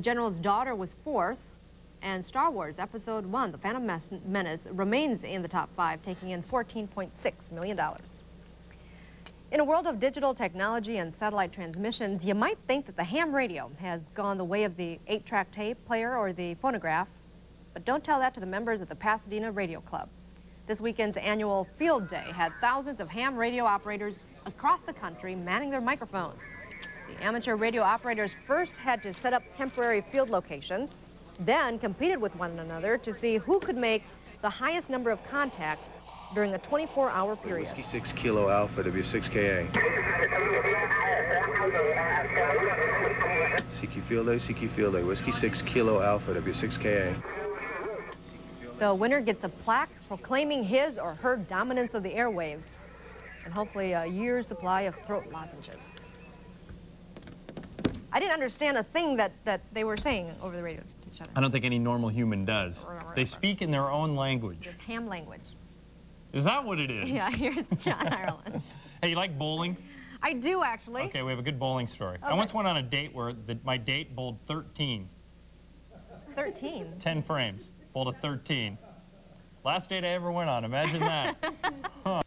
General's daughter was fourth, and Star Wars Episode 1, The Phantom Menace, remains in the top five, taking in $14.6 million. In a world of digital technology and satellite transmissions, you might think that the ham radio has gone the way of the 8-track tape player or the phonograph, but don't tell that to the members of the Pasadena Radio Club. This weekend's annual field day had thousands of ham radio operators across the country manning their microphones. The amateur radio operators first had to set up temporary field locations, then competed with one another to see who could make the highest number of contacts during a 24-hour period. Whiskey 6 Kilo Alpha W6KA. CQ Field Day, CQ Field Day. Whiskey 6 Kilo Alpha W6KA. The winner gets a plaque proclaiming his or her dominance of the airwaves and hopefully a year's supply of throat lozenges. I didn't understand a thing that, that they were saying over the radio to each other. I don't think any normal human does. They speak in their own language. It's ham language. Is that what it is? Yeah, here's John Ireland. hey, you like bowling? I do, actually. Okay, we have a good bowling story. Okay. I once went on a date where the, my date bowled 13. 13? 10 frames. Bowled a 13. Last date I ever went on, imagine that. huh.